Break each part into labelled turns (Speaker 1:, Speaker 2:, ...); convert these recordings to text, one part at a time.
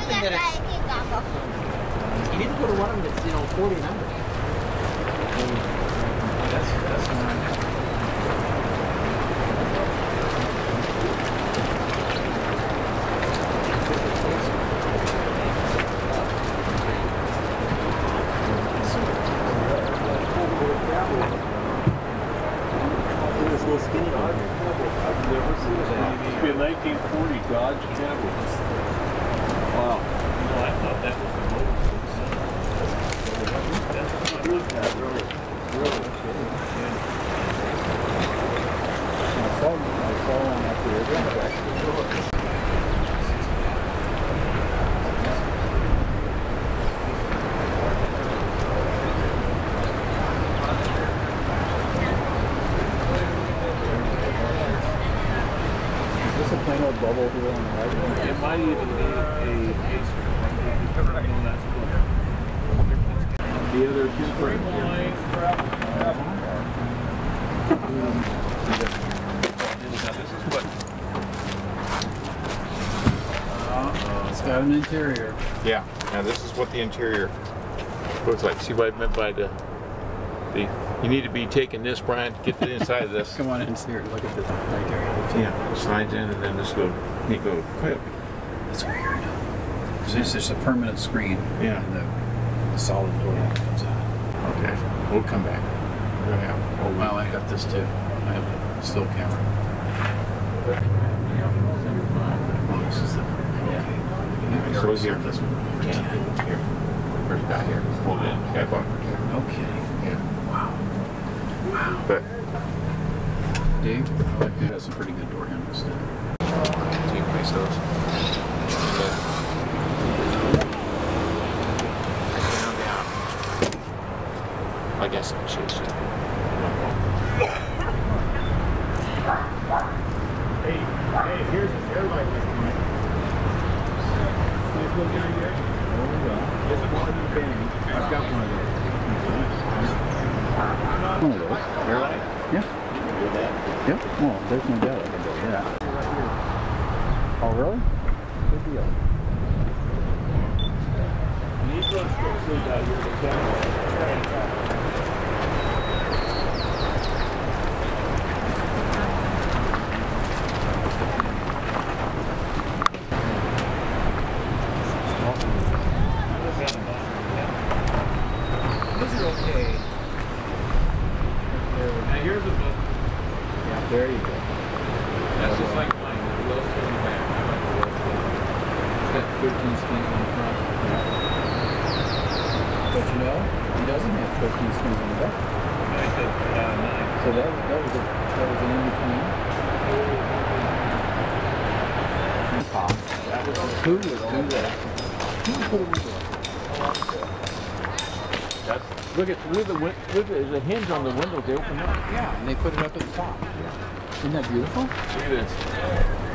Speaker 1: something you need to go to one of them that's, you know, 40 and.
Speaker 2: That's, that's one.
Speaker 3: This little skinny dog.
Speaker 4: I've never seen that. Must be a 1940 Dodge Cavalier. Wow.
Speaker 2: No, I thought that was the motor.
Speaker 4: Really, really.
Speaker 3: I saw, I saw one up there. Is this a plain old bubble here on the right?
Speaker 4: It might even be a ace. No, that's cool. The other two frames.
Speaker 3: It's got an interior.
Speaker 5: Yeah, now this is what the interior looks like. See what I meant by the, the, you need to be taking this, Brian, to get the inside of this.
Speaker 3: Come on in here. Look at this right there.
Speaker 5: Yeah, it slides in and then this go, you go clip.
Speaker 3: That's weird. So it's just a permanent screen.
Speaker 5: Yeah.
Speaker 3: And the, the solid door comes out.
Speaker 5: Okay, we'll come back. We're gonna have, oh,
Speaker 3: Well, I got this too. I have a still camera. Oh, this is the.
Speaker 5: Yeah. So is here.
Speaker 3: This one.
Speaker 5: Yeah, here. First guy here, hold it in, guy bought it.
Speaker 3: No kidding.
Speaker 5: Yeah,
Speaker 3: Wow. Wow.
Speaker 5: but,
Speaker 3: Dave, I like it. Has some pretty good door handles too.
Speaker 5: you place those. And then- Down, down. I guess I should, should.
Speaker 4: Hey, hey, here's his airline this time. See this little guy here? This is one of the bands. I've got one of those.
Speaker 3: One of those.
Speaker 4: Airline?
Speaker 3: Yeah. Yep. Well, there's no doubt I can do that. Oh, really? Good deal.
Speaker 4: These ones go out here, the camera.
Speaker 1: Those are okay.
Speaker 4: Now here's a book.
Speaker 3: Yeah, there you go.
Speaker 4: That's just like mine. The wheels coming back. I like the wheels coming back.
Speaker 3: It's got 13 skins on the front. Don't you know? He doesn't have 13 skins on the back.
Speaker 4: I said, uh, nine.
Speaker 3: So that, that was a, that was an in between. Who would do that? Who would put it in?
Speaker 5: That's, look at, look at the, win- look at, there's a hinge on the window, they open up.
Speaker 3: Yeah, and they put it up at the top. Isn't that beautiful?
Speaker 5: Look at this.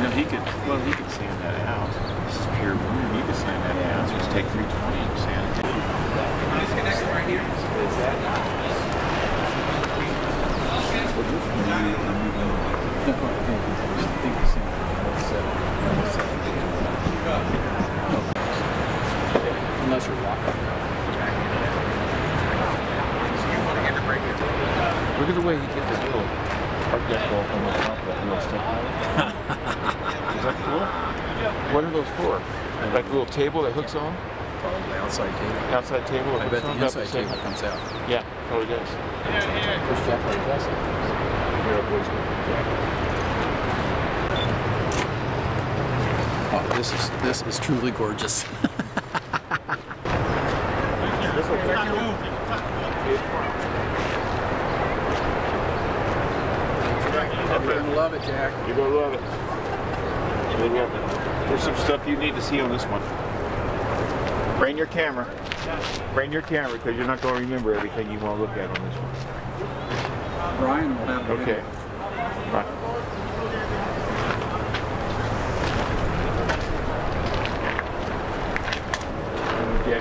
Speaker 5: You know, he could, well, he could sand that out. This is pure boom. He could sand that out. So just take 320 and sand it.
Speaker 1: Disconnect right here.
Speaker 3: No, I think I think the same. That's, that's, uh, Unless you're walking.
Speaker 5: Look at the way he did this little art deco up on the top of that little stuff. Is that cool? What are those for? Like a little table that hooks on?
Speaker 3: Probably outside table.
Speaker 5: Outside table that
Speaker 3: I bet
Speaker 5: on?
Speaker 3: the inside table comes out.
Speaker 5: Yeah, oh it does.
Speaker 3: Push jack like this.
Speaker 5: Here, I'll.
Speaker 3: Oh, this is this is truly gorgeous. gonna love it, Jack.
Speaker 5: You're gonna love it. You're gonna love it. There's some stuff you need to see on this one. Bring your camera. Bring your camera because you're not gonna remember everything you want to look at on this one.
Speaker 3: Brian will have it.
Speaker 5: Okay. Right. Okay.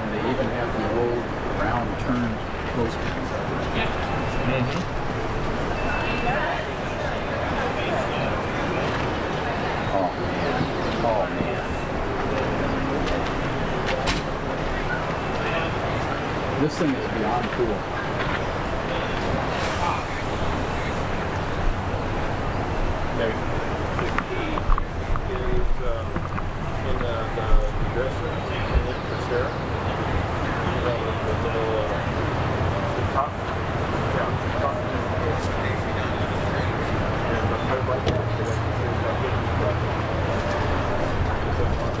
Speaker 3: And they even have the old round turn Thing is beyond cool.
Speaker 5: Maybe. The key is uh, in the, the dresser, and look for Sarah. You know, the, the little, uh, the top. Yeah, the top. And the pipe like that, so that you can, uh, get it right. So it's not-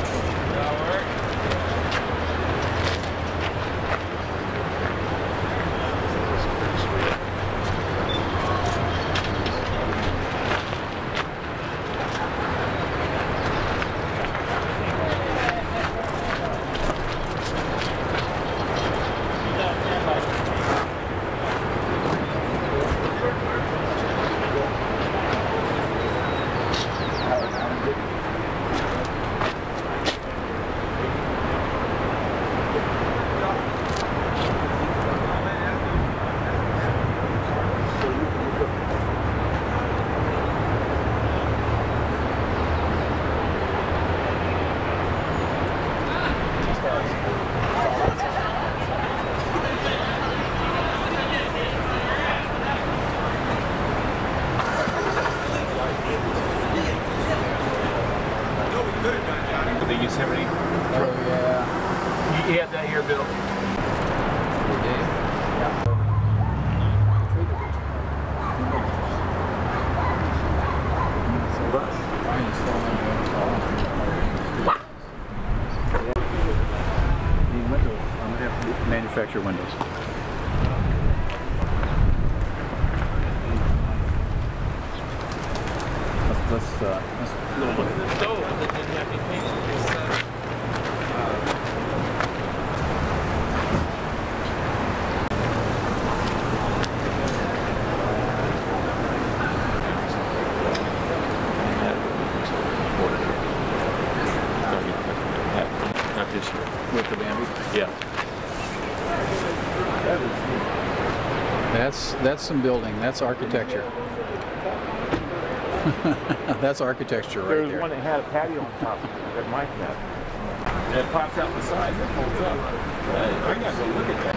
Speaker 5: The Yosemite.
Speaker 3: Oh yeah.
Speaker 5: You had that here, Bill.
Speaker 3: Need windows. I'm gonna have to manufacture windows. Let's, let's, uh, let's
Speaker 4: Look at the stove that didn't have any paint. It's, uh,
Speaker 6: this year.
Speaker 3: with the Bambi.
Speaker 6: Yeah.
Speaker 3: That's, that's some building. That's architecture. that's architecture right
Speaker 5: There was one that had a patio on top of it, that Mike had. And it pops out the side, it folds up. I gotta look at that.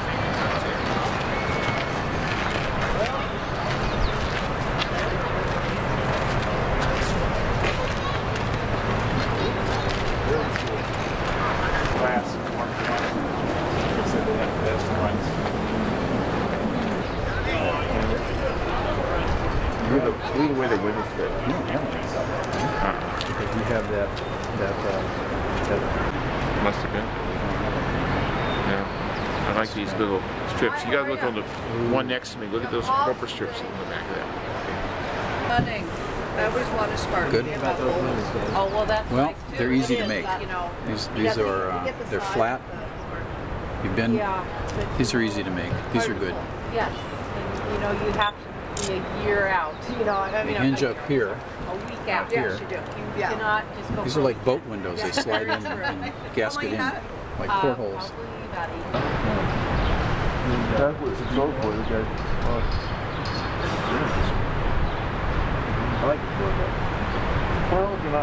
Speaker 5: Glass, marked glass. They said they had the best ones. Look at the- look at the way the windows fit.
Speaker 3: You don't have any inside. Because you have that, that, uh, that
Speaker 6: Must have been. Yeah. I like these little strips. You gotta look on the one next to me. Look at those rubber strips in the back of that.
Speaker 7: Stunning. I always want to spark.
Speaker 3: Good.
Speaker 7: Oh, well, that's
Speaker 3: Well,
Speaker 7: nice
Speaker 3: they're easy
Speaker 7: It
Speaker 3: to
Speaker 7: is,
Speaker 3: make.
Speaker 7: You know.
Speaker 3: These, these are, uh,
Speaker 7: the
Speaker 3: they're flat.
Speaker 7: the-
Speaker 3: You've been,
Speaker 7: Yeah.
Speaker 3: these are easy to make. These are good.
Speaker 7: Yes, and you know, you have to be a year out, you know, I
Speaker 3: They
Speaker 7: mean,
Speaker 3: hinge
Speaker 7: a
Speaker 3: up here.
Speaker 7: a week out.
Speaker 3: here.
Speaker 7: Yes, you do. You cannot just go.
Speaker 3: These are like boat windows. They slide in and gasket in, like
Speaker 7: uh,
Speaker 3: portholes.
Speaker 7: Probably about eight.
Speaker 5: That's what it's for, the guy. I like it. Well, you're not.